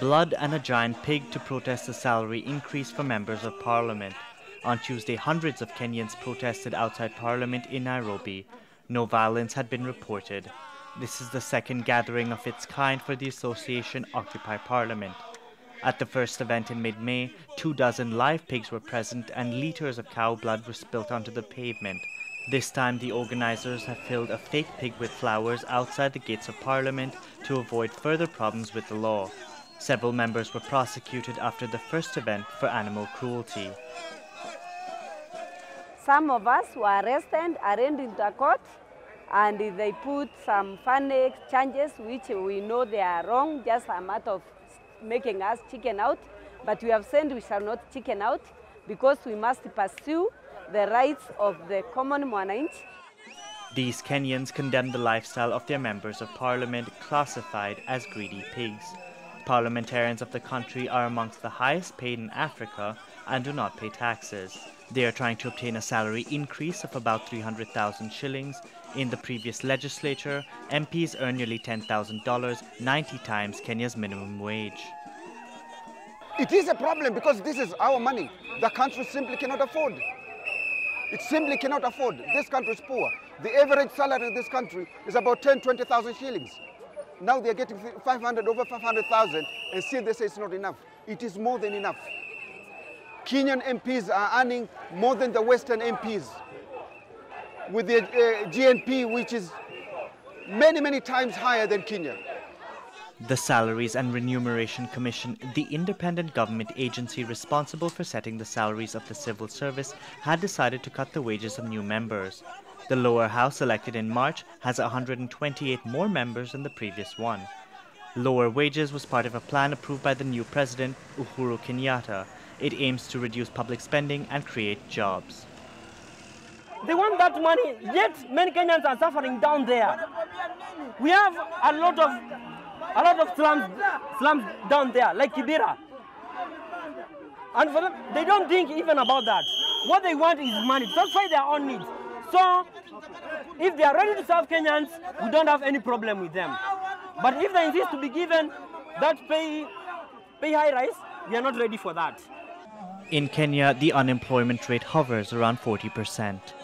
blood and a giant pig to protest the salary increase for members of parliament. On Tuesday, hundreds of Kenyans protested outside parliament in Nairobi. No violence had been reported. This is the second gathering of its kind for the association Occupy Parliament. At the first event in mid May, two dozen live pigs were present and litres of cow blood were spilt onto the pavement. This time, the organisers have filled a fake pig with flowers outside the gates of Parliament to avoid further problems with the law. Several members were prosecuted after the first event for animal cruelty. Some of us were arrested, arraigned into a court, and they put some funny charges which we know they are wrong, just a matter of making us chicken out. But we have said we shall not chicken out because we must pursue the rights of the common mwananchi. These Kenyans condemn the lifestyle of their members of parliament classified as greedy pigs. Parliamentarians of the country are amongst the highest paid in Africa and do not pay taxes. They are trying to obtain a salary increase of about 300,000 shillings. In the previous legislature, MPs earn nearly $10,000, 90 times Kenya's minimum wage. It is a problem because this is our money. The country simply cannot afford. It simply cannot afford. This country is poor. The average salary in this country is about 10, 20,000 shillings. Now they're getting 500, over 500,000, and still they say it's not enough. It is more than enough. Kenyan MPs are earning more than the Western MPs with the uh, GNP, which is many, many times higher than Kenya. The Salaries and Remuneration Commission, the independent government agency responsible for setting the salaries of the civil service, had decided to cut the wages of new members. The lower house, elected in March, has 128 more members than the previous one. Lower wages was part of a plan approved by the new president, Uhuru Kenyatta. It aims to reduce public spending and create jobs. They want that money, yet many Kenyans are suffering down there. We have a lot of a lot of slums, slums down there, like Kibera. And for them, they don't think even about that. What they want is money to satisfy their own needs. So, if they are ready to serve Kenyans, we don't have any problem with them. But if they insist to be given that pay, pay high rise, we are not ready for that. In Kenya, the unemployment rate hovers around 40 percent.